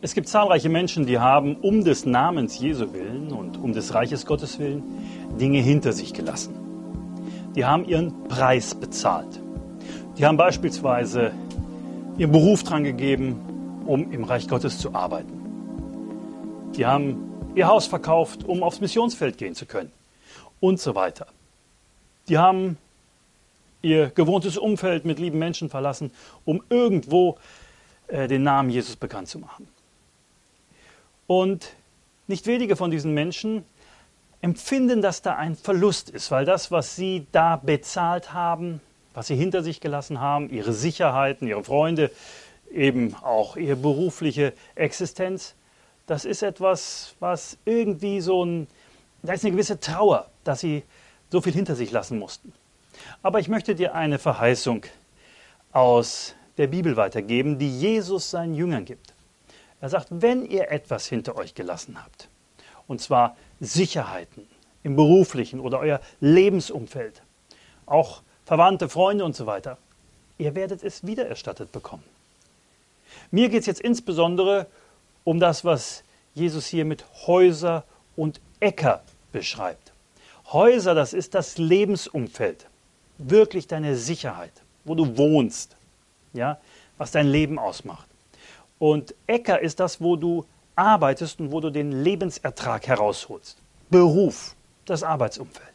Es gibt zahlreiche Menschen, die haben um des Namens Jesu willen und um des Reiches Gottes willen Dinge hinter sich gelassen. Die haben ihren Preis bezahlt. Die haben beispielsweise ihren Beruf dran gegeben, um im Reich Gottes zu arbeiten. Die haben ihr Haus verkauft, um aufs Missionsfeld gehen zu können und so weiter. Die haben ihr gewohntes Umfeld mit lieben Menschen verlassen, um irgendwo äh, den Namen Jesus bekannt zu machen. Und nicht wenige von diesen Menschen empfinden, dass da ein Verlust ist, weil das, was sie da bezahlt haben, was sie hinter sich gelassen haben, ihre Sicherheiten, ihre Freunde, eben auch ihre berufliche Existenz, das ist etwas, was irgendwie so ein, da ist eine gewisse Trauer, dass sie so viel hinter sich lassen mussten. Aber ich möchte dir eine Verheißung aus der Bibel weitergeben, die Jesus seinen Jüngern gibt. Er sagt, wenn ihr etwas hinter euch gelassen habt, und zwar Sicherheiten im beruflichen oder euer Lebensumfeld, auch Verwandte, Freunde und so weiter, ihr werdet es wiedererstattet bekommen. Mir geht es jetzt insbesondere um das, was Jesus hier mit Häuser und Äcker beschreibt. Häuser, das ist das Lebensumfeld, wirklich deine Sicherheit, wo du wohnst, ja, was dein Leben ausmacht. Und Äcker ist das, wo du arbeitest und wo du den Lebensertrag herausholst. Beruf, das Arbeitsumfeld.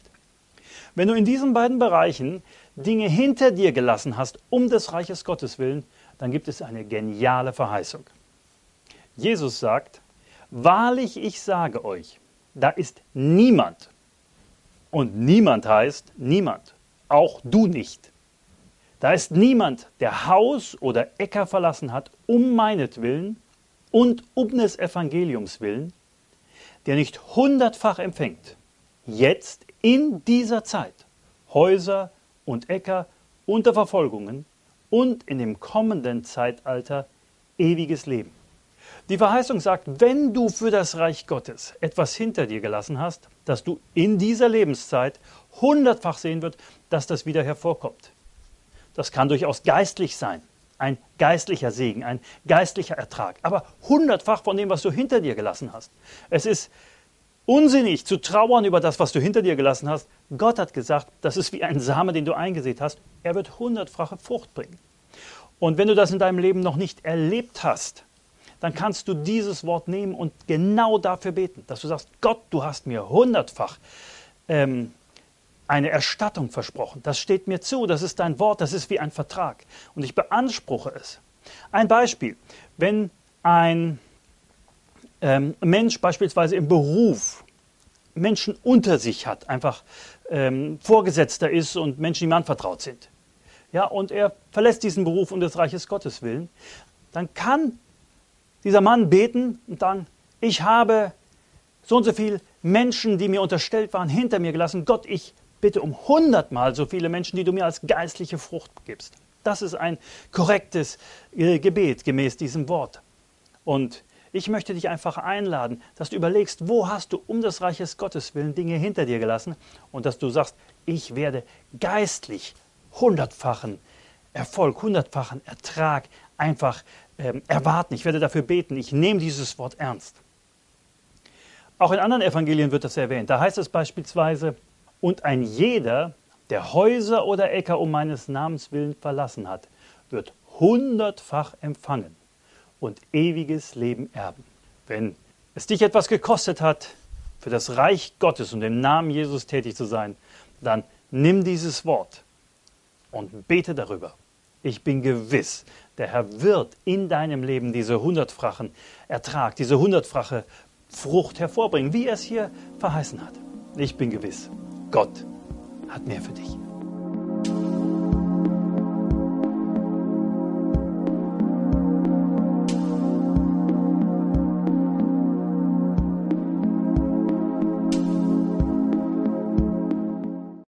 Wenn du in diesen beiden Bereichen Dinge hinter dir gelassen hast, um des Reiches Gottes willen, dann gibt es eine geniale Verheißung. Jesus sagt, wahrlich ich sage euch, da ist niemand, und niemand heißt niemand, auch du nicht, da ist niemand, der Haus oder Äcker verlassen hat, um meinetwillen und um des Evangeliums willen, der nicht hundertfach empfängt, jetzt in dieser Zeit Häuser und Äcker unter Verfolgungen und in dem kommenden Zeitalter ewiges Leben. Die Verheißung sagt, wenn du für das Reich Gottes etwas hinter dir gelassen hast, dass du in dieser Lebenszeit hundertfach sehen wird, dass das wieder hervorkommt. Das kann durchaus geistlich sein. Ein geistlicher Segen, ein geistlicher Ertrag. Aber hundertfach von dem, was du hinter dir gelassen hast. Es ist unsinnig zu trauern über das, was du hinter dir gelassen hast. Gott hat gesagt, das ist wie ein Same, den du eingesät hast. Er wird hundertfache Frucht bringen. Und wenn du das in deinem Leben noch nicht erlebt hast, dann kannst du dieses Wort nehmen und genau dafür beten, dass du sagst, Gott, du hast mir hundertfach ähm, eine Erstattung versprochen. Das steht mir zu, das ist dein Wort, das ist wie ein Vertrag. Und ich beanspruche es. Ein Beispiel, wenn ein ähm, Mensch beispielsweise im Beruf Menschen unter sich hat, einfach ähm, Vorgesetzter ist und Menschen, ihm anvertraut sind, ja, und er verlässt diesen Beruf um des Reiches Gottes willen, dann kann dieser Mann beten und sagen, ich habe so und so viele Menschen, die mir unterstellt waren, hinter mir gelassen. Gott, ich bitte um hundertmal so viele Menschen, die du mir als geistliche Frucht gibst. Das ist ein korrektes äh, Gebet gemäß diesem Wort. Und ich möchte dich einfach einladen, dass du überlegst, wo hast du um des Reiches Gottes willen Dinge hinter dir gelassen und dass du sagst, ich werde geistlich hundertfachen Erfolg, hundertfachen Ertrag einfach ähm, erwarten. Ich werde dafür beten. Ich nehme dieses Wort ernst. Auch in anderen Evangelien wird das erwähnt. Da heißt es beispielsweise, und ein jeder, der Häuser oder Äcker um meines Namens willen verlassen hat, wird hundertfach empfangen und ewiges Leben erben. Wenn es dich etwas gekostet hat, für das Reich Gottes und im Namen Jesus tätig zu sein, dann nimm dieses Wort und bete darüber. Ich bin gewiss, der Herr wird in deinem Leben diese hundertfachen Ertrag, diese hundertfache Frucht hervorbringen, wie er es hier verheißen hat. Ich bin gewiss. Gott hat mehr für dich.